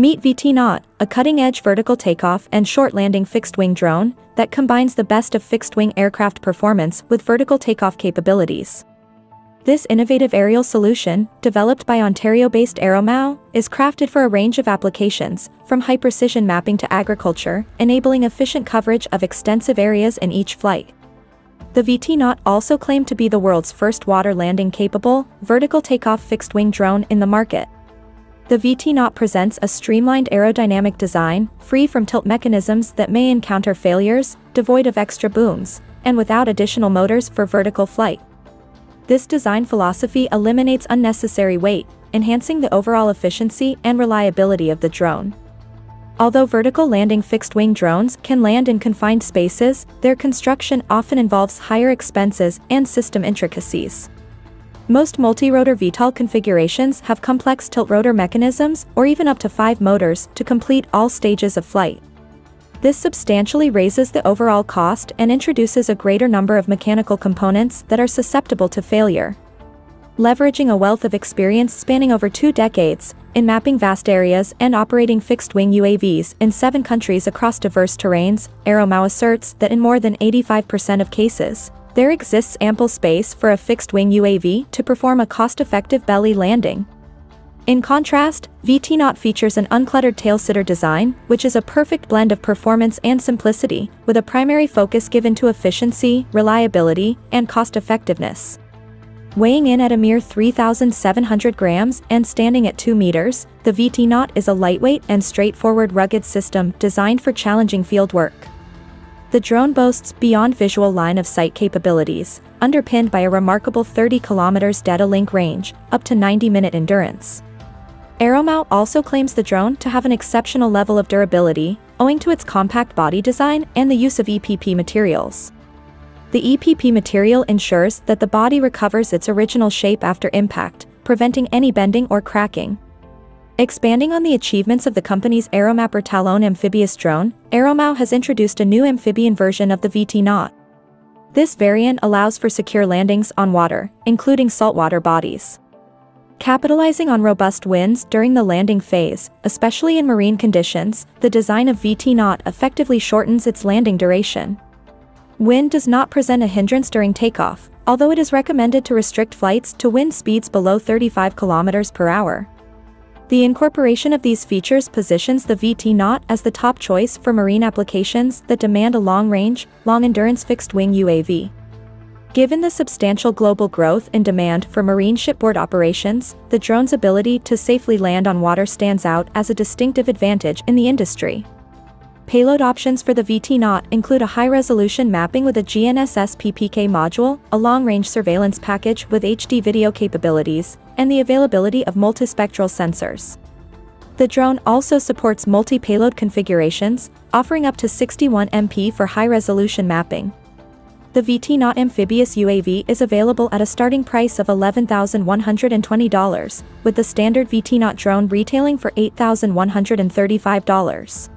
Meet VT-Naut, a cutting-edge vertical takeoff and short landing fixed-wing drone that combines the best of fixed-wing aircraft performance with vertical takeoff capabilities. This innovative aerial solution, developed by Ontario-based Aeromao, is crafted for a range of applications, from high-precision mapping to agriculture, enabling efficient coverage of extensive areas in each flight. The VT-Naut also claimed to be the world's first water landing capable, vertical takeoff fixed-wing drone in the market. The VT-Naut presents a streamlined aerodynamic design, free from tilt mechanisms that may encounter failures, devoid of extra booms, and without additional motors for vertical flight. This design philosophy eliminates unnecessary weight, enhancing the overall efficiency and reliability of the drone. Although vertical landing fixed-wing drones can land in confined spaces, their construction often involves higher expenses and system intricacies. Most multi-rotor VTOL configurations have complex tilt-rotor mechanisms or even up to five motors to complete all stages of flight. This substantially raises the overall cost and introduces a greater number of mechanical components that are susceptible to failure. Leveraging a wealth of experience spanning over two decades, in mapping vast areas and operating fixed-wing UAVs in seven countries across diverse terrains, Aeromao asserts that in more than 85% of cases, there exists ample space for a fixed-wing UAV to perform a cost-effective belly landing. In contrast, VT-Naut features an uncluttered tailsitter design, which is a perfect blend of performance and simplicity, with a primary focus given to efficiency, reliability, and cost-effectiveness. Weighing in at a mere 3,700 grams and standing at 2 meters, the VT-Naut is a lightweight and straightforward rugged system designed for challenging fieldwork. The drone boasts beyond visual line of sight capabilities, underpinned by a remarkable 30 kilometers data link range, up to 90 minute endurance. Aeromao also claims the drone to have an exceptional level of durability, owing to its compact body design and the use of EPP materials. The EPP material ensures that the body recovers its original shape after impact, preventing any bending or cracking. Expanding on the achievements of the company's Aeromapper Talon amphibious drone, Aeromao has introduced a new amphibian version of the VT-Naut. This variant allows for secure landings on water, including saltwater bodies. Capitalizing on robust winds during the landing phase, especially in marine conditions, the design of VT-Naut effectively shortens its landing duration. Wind does not present a hindrance during takeoff, although it is recommended to restrict flights to wind speeds below 35 km per hour. The incorporation of these features positions the VT-Naut as the top choice for marine applications that demand a long-range, long-endurance fixed-wing UAV. Given the substantial global growth in demand for marine shipboard operations, the drone's ability to safely land on water stands out as a distinctive advantage in the industry. Payload options for the VT-Naut include a high-resolution mapping with a GNSS PPK module, a long-range surveillance package with HD video capabilities, and the availability of multispectral sensors. The drone also supports multi-payload configurations, offering up to 61 MP for high-resolution mapping. The VT-Naut amphibious UAV is available at a starting price of $11,120, with the standard VT-Naut drone retailing for $8,135.